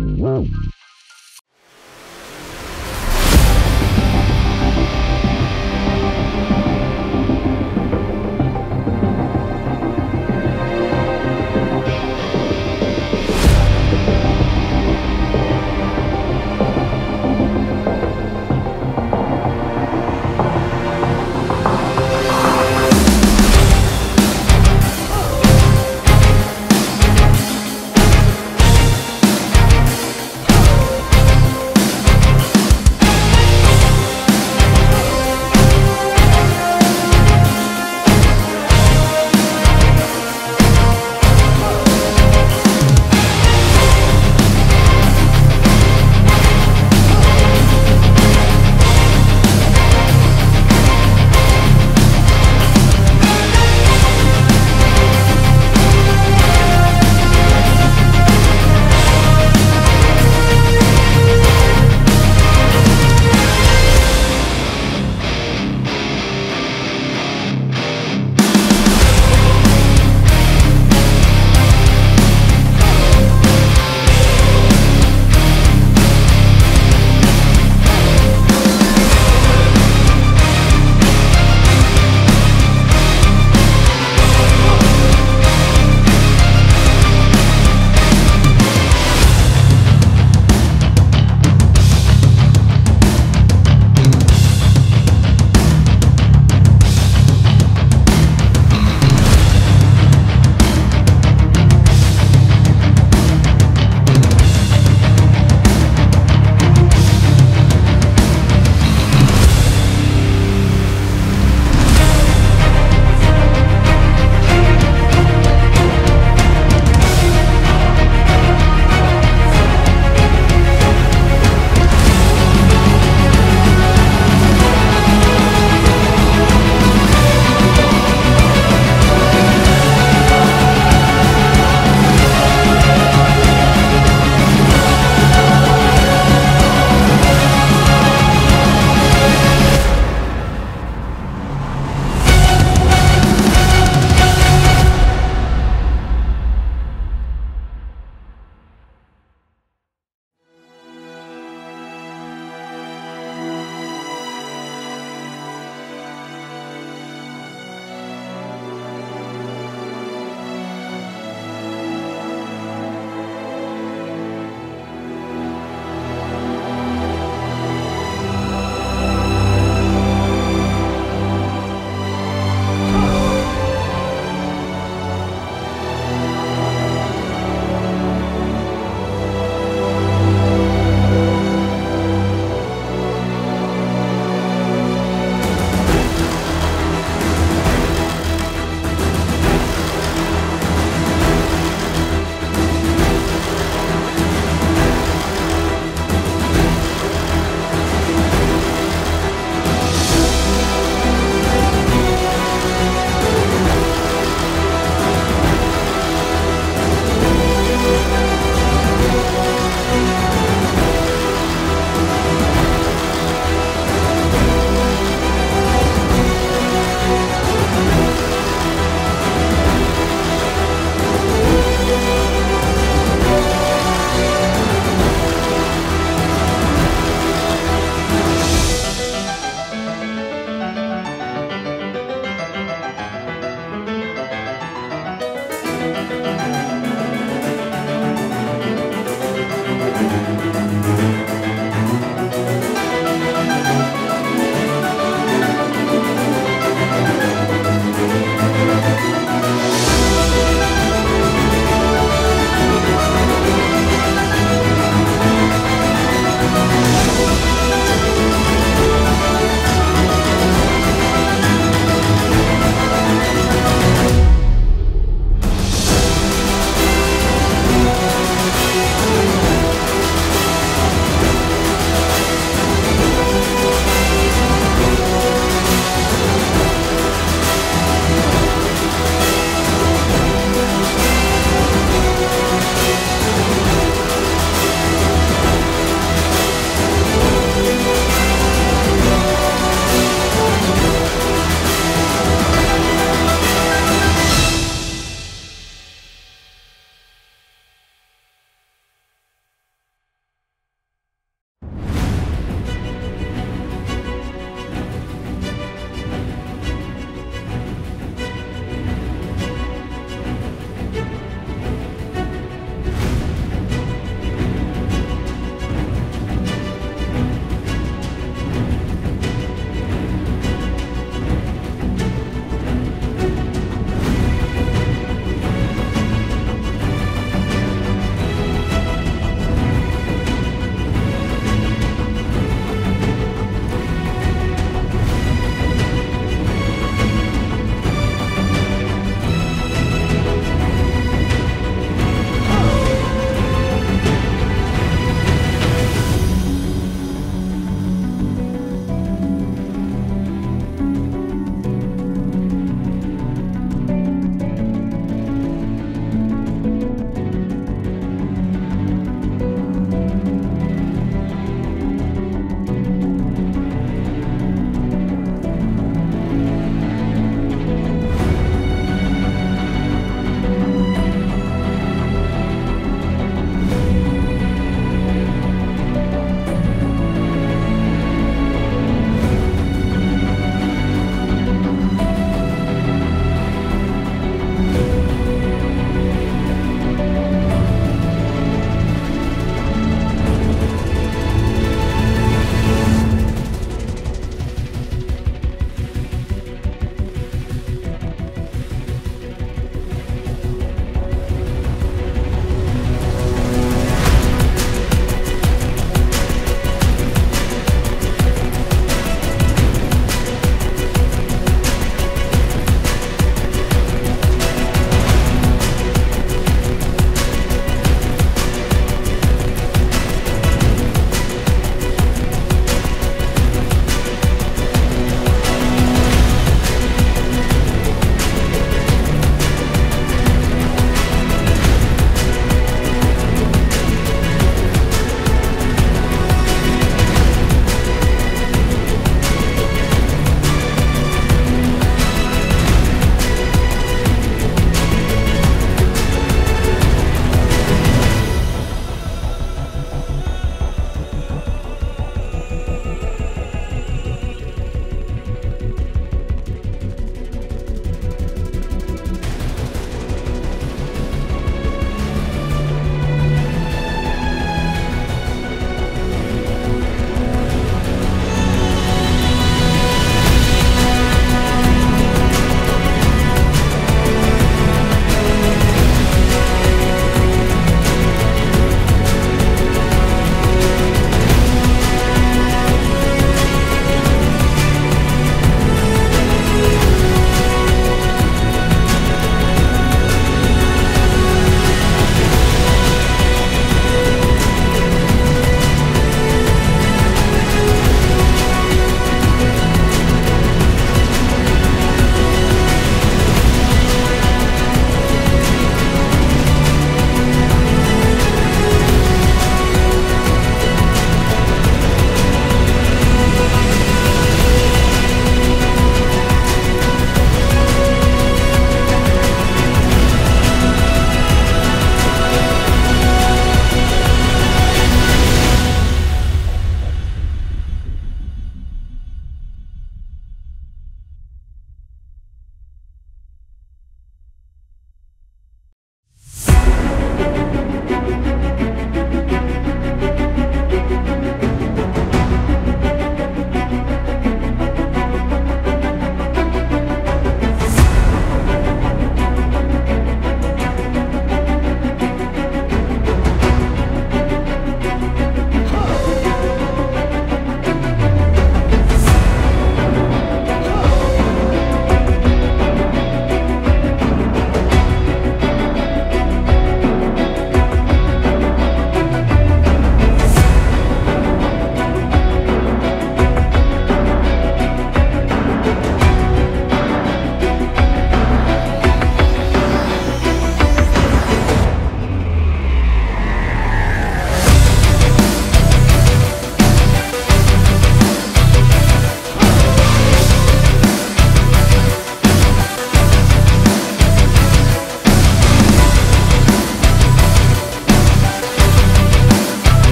Whoa.